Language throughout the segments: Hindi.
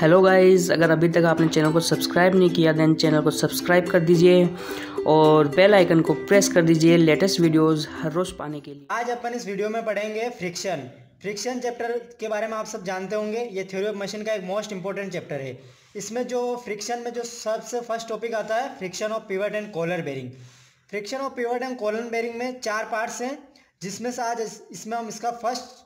हेलो गाइस, अगर अभी तक आपने चैनल को सब्सक्राइब नहीं किया देन चैनल को सब्सक्राइब कर दीजिए और बेल आइकन को प्रेस कर दीजिए लेटेस्ट वीडियोस हर रोज़ पाने के लिए। आज अपन इस वीडियो में पढ़ेंगे फ्रिक्शन फ्रिक्शन चैप्टर के बारे में आप सब जानते होंगे, ये थ्योरी ऑफ़ मशीन का एक मोस्ट इंपॉर्टेंट चैप्टर है। इसमें जो फ्रिक्शन में जो सबसे फ़र्स्ट टॉपिक आता है friction of pivot and collar bearing friction of pivot and collar bearing में चार पार्ट्स हैं, जिसमें से आज इसमें हम इसका फ़र्स्ट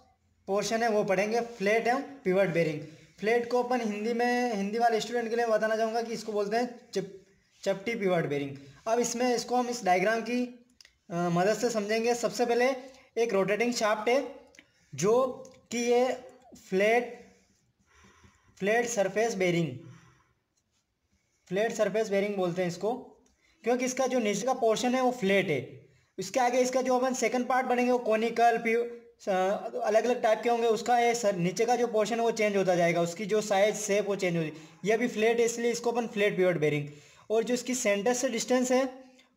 पोर्शन है, वो पढ़ेंगे flat and pivot bearing flat को अपन हिंदी में हिंदी वाले स्टूडेंट के लिए बताना चाहूँगा कि इसको बोलते हैं चिप चपटी पिवट बेरिंग अब इसमें इसको हम इस डायग्राम की आ, मदद से समझेंगे। सबसे पहले एक रोटेटिंग शाफ्ट है जो कि ये flat flat surface bearing flat surface bearing बोलते हैं इसको। क्योंकि इसका जो नीचे का पोर्शन है वो फ्लैट है। इसके आगे इसका जो अपन सेकंड पार्ट बनेंगे वो कोनिकल अलग अलग टाइप के होंगे, उसका ये सर, नीचे का जो पोर्शन है, वो चेंज होता जाएगा। उसकी जो साइज़ शेप वो चेंज होती ये भी फ्लेट है, इसलिए इसको अपन फ्लेट पिवट बेरिंग और जो इसकी सेंटर से डिस्टेंस है,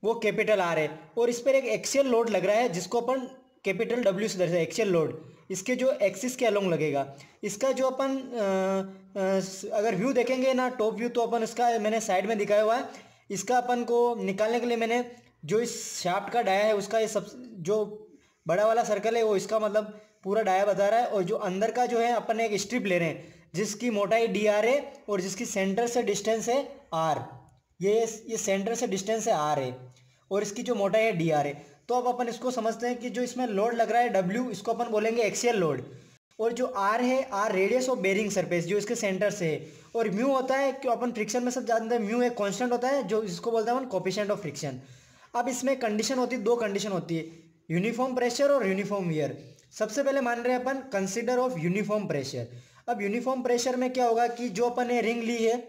वो कैपिटल आर है। और इस पर एक एक्सियल लोड लग रहा है, जिसको अपन कैपिटल डब्ल्यू से दर्शाए एक्सियल लोड इसके जो एक्सिस के अलोंग लगेगा। इसका जो अपन अगर व्यू देखेंगे ना टॉप व्यू तो अपन इसका मैंने साइड में दिखाया हुआ है। इसका अपन को निकालने के लिए मैंने जो इस शाफ्ट का डाया है, उसका ये सब, जो बड़ा वाला सर्कल है, वो इसका मतलब पूरा डाया बता रहा है और जो अंदर का जो है, अपन एक स्ट्रिप ले रहे हैं, जिसकी मोटाई डी आर है और जिसकी सेंटर से डिस्टेंस है आर ये ये सेंटर से डिस्टेंस है आर है और इसकी जो मोटाई है डी आर है। तो अब अपन इसको समझते हैं कि जो इसमें लोड लग रहा है डब्ल्यू इसको अपन बोलेंगे एक्सियल लोड और जो आर है R radius of bearing surface जो इसके सेंटर से है। और म्यू होता है कि अपन फ्रिक्शन में सब जानते हैं म्यू एक कांस्टेंट होता है, जो इसको बोलते हैं अपन कॉपिशेंट ऑफ़ फ्रिक्शन अब इसमें कंडीशन होती है दो कंडीशन होती है। यूनिफॉर्म प्रेशर और यूनिफॉर्म वियर। सबसे पहले मान रहे हैं अपन कंसिडर ऑफ़ यूनिफॉर्म प्रेशर अब यूनिफॉर्म प्रेशर में क्या होगा कि जो अपन ने रिंग ली है,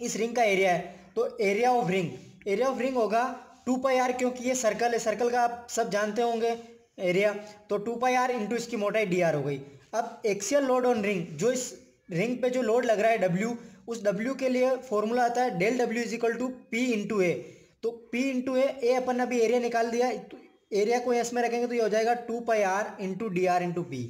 इस रिंग का एरिया है तो area of ring area of ring होगा टू पाई आर क्योंकि ये सर्कल है। सर्कल का आप सब जानते होंगे एरिया तो टू पाई आर इंटू इसकी मोटाई डी आर हो गई। अब एक्सियल लोड ऑन रिंग जो इस रिंग पे जो लोड लग रहा है डब्ल्यू उस डब्ल्यू के लिए फॉर्मूला आता है del W is equal to P into A तो पी इंटू ए अपन अभी एरिया निकाल दिया एरिया को एस में रखेंगे तो ये हो जाएगा two pi r into d r into p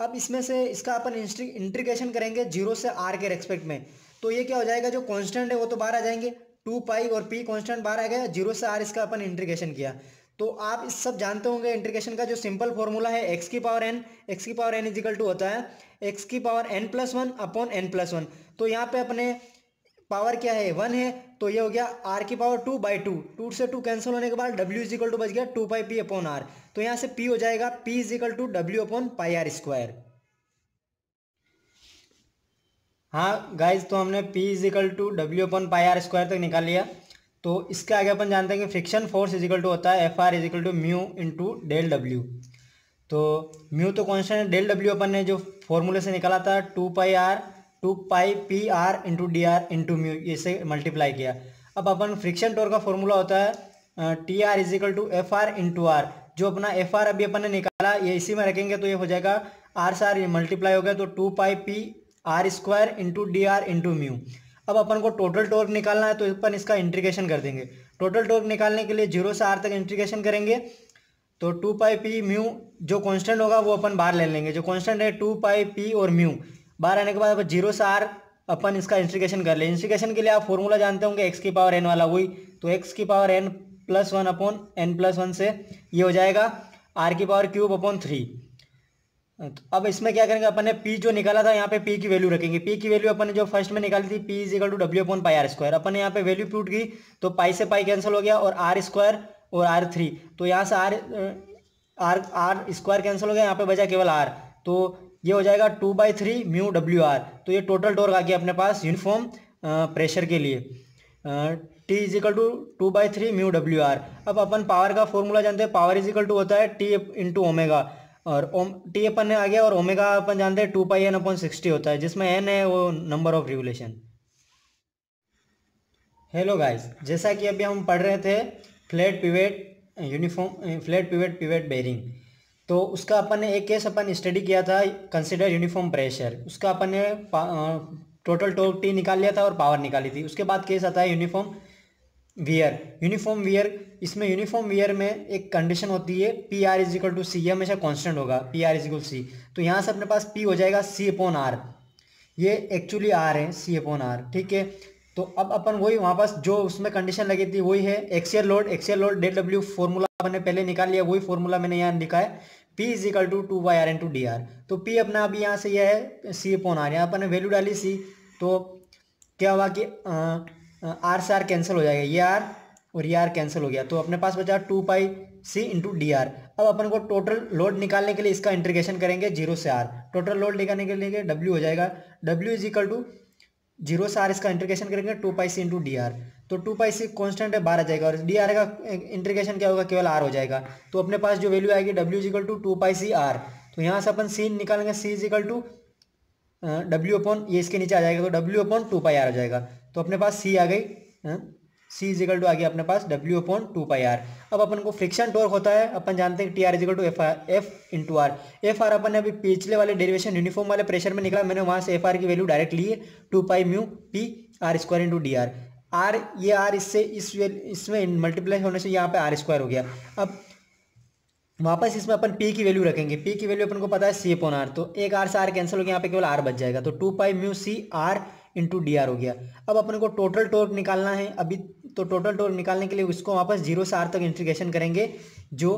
अब इसमें से इसका अपन इंट्रीगेशन करेंगे ज़ीरो से आर के रेस्पेक्ट में. तो ये क्या हो जाएगा, जो कॉन्स्टेंट है वो तो बाहर आ जाएँगे. टू पाई और पी कॉन्स्टेंट बाहर आ गया ज़ीरो से आर इसका अपन इंट्रीगेशन किया. तो आप इस सब जानते होंगे इंट्रीगेशन का, जो सिंपल फॉर्मूला है एक्स की पावर एन एक्स की power N is equal to होता है एक्स की power N plus one upon N plus one तो यहाँ पे अपने पावर क्या है? वन है। तो ये हो गया आर की power two by two two से टू कैंसिल होने के बाद डब्ल्यू इज़ इक्वल टू बच गया two pi P upon R तो यहाँ से पी हो जाएगा P is equal to W upon pi R square हाँ गाइज़ तो हमने P is equal to W upon pi R square तक निकाल लिया। तो इसके आगे अपन जानते हैं कि friction force is equal to होता है F R is equal to mu into del W तो म्यू तो कॉन्स्टेंट है डेल डब्ल्यू अपन ने जो फॉर्मूले से निकाला था two pi R two pi P R into D R into mu इसे मल्टीप्लाई किया। अब अपन फ्रिक्शन टोर का फॉर्मूला होता है T R is equal to F R into R जो अपना एफ़ आर अभी अपन ने निकाला, ये इसी में रखेंगे तो ये हो जाएगा आर से आर मल्टीप्लाई हो गया तो two pi P R square into D R into mu. अब अपन को टोटल टोर्क निकालना है तो अपन इसका इंट्रीगेशन कर देंगे। टोटल टोर्क निकालने के लिए ज़ीरो से आर तक इंट्रीगेशन करेंगे तो टू पाई पी म्यू जो कांस्टेंट होगा, वो अपन बाहर ले लेंगे। जो कांस्टेंट है, टू पाई पी और म्यू। बाहर आने के बाद ज़ीरो से आर अपन इसका इंस्टिगेशन कर ले। इंस्टिगेशन के लिए आप फॉर्मूला जानते होंगे एक्स की पावर एन वाला वही। तो एक्स की power N plus one upon N plus one से ये हो जाएगा। आर की पावर क्यूब अपॉन थ्री तो अब इसमें क्या करेंगे, अपन ने पी जो निकाला था, यहाँ पे पी की वैल्यू रखेंगे। पी की वैल्यू अपन ने जो फ़र्स्ट में निकाली थी P is equal to W upon pi R square अपन ने यहाँ पे वैल्यू पुट की तो पाई से पाई कैंसिल हो गया और आर स्क्वायर और आर थ्री तो यहाँ से R R R square cancel हो गया, यहाँ पे बचा केवल आर तो ये हो जाएगा two by three mu W R. तो ये टोटल टोर्क आ गया अपने पास यूनिफॉर्म प्रेशर के लिए। T is equal to two by three mu W R. अब अपन पावर का फॉर्मूला जानते हैं। पावर इज़ इक्वल टू होता है टी इंटू ओमेगा और ओम टी अपन आ गया और ओमेगा अपन जानते हैं two pi N upon sixty होता है, जिसमें एन है वो number of revolution hello guys जैसा कि अभी हम पढ़ रहे थे flat pivot uniform flat pivot pivot bearing तो उसका अपन ने एक केस अपन स्टडी किया था कंसिडर यूनिफॉर्म प्रेशर उसका अपन ने टोटल टोक टी निकाल लिया था और पावर निकाली थी. उसके बाद केस आता है यूनिफॉर्म वियर यूनिफॉर्म वियर इसमें यूनिफॉर्म वियर में एक कंडीशन होती है P R is equal to C ये हमेशा कॉन्स्टेंट होगा P R is equal C तो यहाँ से अपने पास पी हो जाएगा सी अपॉन आर ये एक्चुअली आर है सी अपॉन आर ठीक है? तो अब अपन वही वहाँ पास जो उसमें कंडीशन लगी थी, वही है axial load axial load that W formula मैंने पहले निकाल लिया, वही फॉर्मूला मैंने यहाँ लिखा है। P is equal to two Y R N two D R तो पी अपना अभी यहाँ से यह है सी अपॉन आर यहाँ अपन ने वैल्यू डाली सी तो क्या हुआ कि आर से आर कैंसिल हो जाएगा। ये आर और ये आर कैंसिल हो गया। तो अपने पास बचा two pi C into D R अब अपन को टोटल लोड निकालने के लिए इसका इंटीग्रेशन करेंगे ज़ीरो से आर टोटल लोड निकालने के लिए डब्ल्यू हो जाएगा। W is equal to zero से आर इसका इंटीग्रेशन करेंगे two pi C into D R तो टू पाई सी कॉन्स्टेंट है, बारह जाएगा और डी आर का इंटीग्रेशन क्या होगा? केवल आर हो जाएगा। तो अपने पास जो वैल्यू आएगी W is equal to two pi C R तो यहाँ से अपन सी निकालेंगे C is equal to W upon ये इसके नीचे आ जाएगा तो W upon two pi R हो जाएगा। तो अपने पास सी आ गई सी इजिकल टू आ गया अपने पास W upon two pi R अब अपन को फ्रिक्शन टॉर्क होता है, अपन जानते हैं T R is equal to F R F into R F R अपन ने अभी पिछले वाले डेरिवेशन यूनिफॉर्म वाले प्रेशर में निकला, मैंने वहाँ से एफ़ आर की वैल्यू डायरेक्ट ली है two pi mu P R square into D R R ये आर इससे इस इसमें मल्टीप्लाई होने से यहाँ पे आर स्क्वायर हो गया. अब वापस इसमें अपन पी की वैल्यू रखेंगे. पी की वैल्यू अपन को पता है सी अपॉन आर तो एक आर से आर कैंसिल हो गया, यहाँ पे केवल आर बच जाएगा. तो two pi mu C R into D R हो गया. अब अपन को टोटल टोर्क निकालना है. अभी तो टोटल टोल निकालने के लिए उसको वापस ज़ीरो से आर तक इंटीग्रेशन करेंगे, जो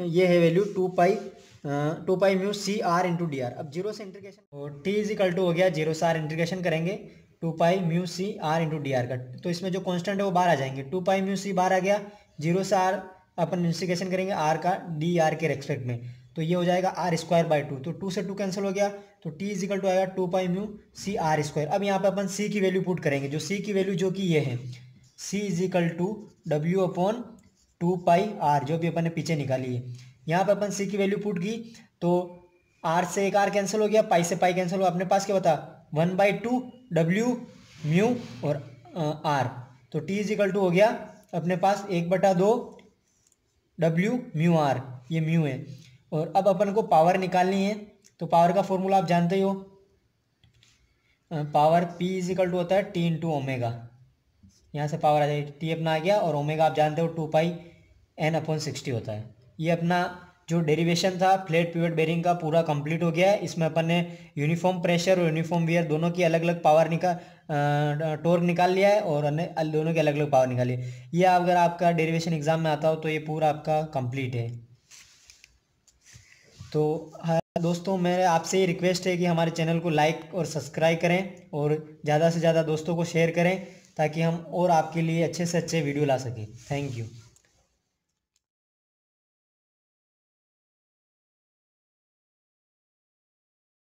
ये है value two pi two pi mu C R into D R अब ज़ीरो से इंटीग्रेशन और टी इज़ इक्वल टू हो गया ज़ीरो से आर इंटीग्रेशन करेंगे two pi mu C R into D R का। तो इसमें जो कॉन्स्टेंट है वो बाहर आ जाएँगे। टू पाई म्यू सी बाहर आ गया ज़ीरो से आर अपन इंटीग्रेशन करेंगे आर का डी आर के रेस्पेक्ट में। तो ये हो जाएगा आर स्क्वायर बाई टू तो टू से टू कैंसिल हो गया तो टी इज़ इक्वल टू आएगा two pi mu C R square अब यहाँ पे अपन सी की वैल्यू पुट करेंगे। जो सी की वैल्यू जो कि ये है C is equal to W upon two pi R जो भी अपन ने पीछे निकाली है। यहाँ पर अपन सी की वैल्यू पुट की तो आर से एक आर कैंसिल हो गया पाई से पाई कैंसिल हो अपने पास क्या बता? One by two W mu और आर तो टी इज़ इक्वल टू हो गया, अपने पास एक बटा दो डब्ल्यू म्यू आर ये म्यू है। और अब अपन को पावर निकालनी है तो पावर का फॉर्मूला आप जानते ही हो। Power P is equal to होता है टी इंटू ओमेगा यहाँ से पावर आ जाएगी। टी अपना आ गया और ओमेगा आप जानते हो two pi N upon sixty होता है। ये अपना जो डेरिवेशन था फ्लेट पिवट बेरिंग का पूरा कंप्लीट हो गया है। इसमें अपन ने यूनिफॉर्म प्रेशर और यूनिफॉर्म वियर दोनों की अलग अलग पावर निकाल टोर्क निकाल लिया है और दोनों की अलग अलग पावर निकाली है। ये अगर आपका डेरिवेशन एग्ज़ाम में आता हो तो ये पूरा आपका कंप्लीट है। तो हाँ दोस्तों मेरे आपसे ये रिक्वेस्ट है कि हमारे चैनल को लाइक और सब्सक्राइब करें और ज़्यादा से ज़्यादा दोस्तों को शेयर करें। ताकि हम और आपके लिए अच्छे से अच्छे वीडियो ला सकें। Thank you